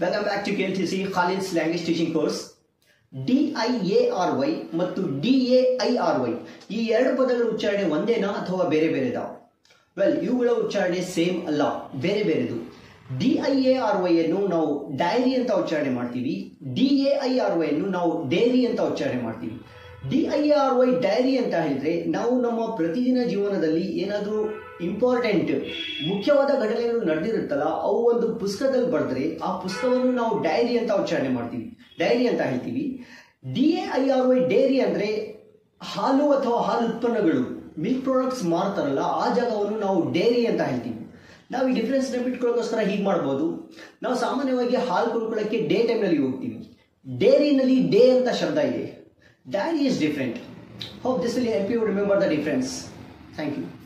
Welcome back to KLTC Khalid's language teaching course D I A R Y ಮತ್ತು D A I R Y ಈ ಎರಡು ಪದಗಳ ಉಚ್ಚಾರಣೆ ಒಂದೇನಾ ಅಥವಾ ಬೇರೆ ಬೇರೆದಾ? ವೆಲ್ ಇವುಗಳ ಉಚ್ಚಾರಣೆ ಸೇಮ್ ಅಲ್ಲ, ಬೇರೆ ಬೇರೆದು. D I A R Y ಅನ್ನು ನಾವು ಡೈರಿ ಅಂತ ಉಚ್ಚಾರಣೆ ಮಾಡ್ತೀವಿ. D A I R Y ಅನ್ನು ನಾವು ಡೇರಿ ಅಂತ ಉಚ್ಚಾರಣೆ ಮಾಡ್ತೀವಿ. D I R Y diary ಅಂತ ಹೇಳಿದ್ರೆ, ನಾವು ನಮ್ಮ ಪ್ರತಿದಿನ ಜೀವನದಲ್ಲಿ ಏನಾದರೂ ಇಂಪಾರ್ಟೆಂಟ್ ಮುಖ್ಯವಾದ ಘಟನೆಗಳು ನಡೆದಿರುತ್ತಲ್ಲ, ಅವು ಒಂದು ಪುಸ್ತಕದಲ್ಲಿ ಬರೆದ್ರೆ ಆ ಪುಸ್ತಕವನ್ನು ನಾವು ಡೈರಿ ಅಂತ ಉಚ್ಚಾರಣೆ ಮಾಡ್ತೀವಿ. ಡೈರಿ ಅಂತ ಹೇಳ್ತೀವಿ. D A I R Y dairy ಅಂದರೆ ಹಾಲು ಅಥವಾ ಹಾಲು ಉತ್ಪನ್ನಗಳು ಮಿಲ್ಕ್ ಪ್ರಾಡಕ್ಟ್ಸ್ ಮಾರ್ತಾರಲ್ಲ, ಆ ಜಾಗವನ್ನು ನಾವು ಡೈರಿ ಅಂತ ಹೇಳ್ತೀವಿ. ನಾವು ಈ ಡಿಫ್ರೆನ್ಸ್ ಹೀಗೆ ಮಾಡ್ಬೋದು. ನಾವು ಸಾಮಾನ್ಯವಾಗಿ ಹಾಲು ಕೊಡ್ಕೊಳ್ಳೋಕ್ಕೆ ಡೇ ಟೈಮ್ನಲ್ಲಿ ಹೋಗ್ತೀವಿ. ಡೇರಿನಲ್ಲಿ ಡೇ ಅಂತ ಶಬ್ದ ಇದೆ. Diary is different. Hope this will help you remember the difference. Thank you.